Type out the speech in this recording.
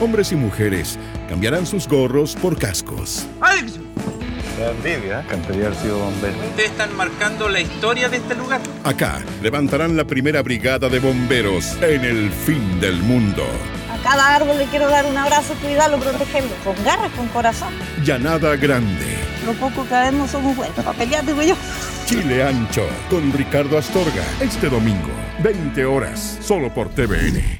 Hombres y mujeres cambiarán sus gorros por cascos. La envidia, cantaría haber sido bombero. Ustedes están marcando la historia de este lugar. Acá levantarán la primera brigada de bomberos en el fin del mundo. A cada árbol le quiero dar un abrazo, cuidarlo, protegerlo. Con garras, con corazón. Llanada Grande. Lo poco que vemos somos buenos para pelear, digo yo. Chile Ancho. Con Ricardo Astorga. Este domingo, 20 horas. Solo por TVN.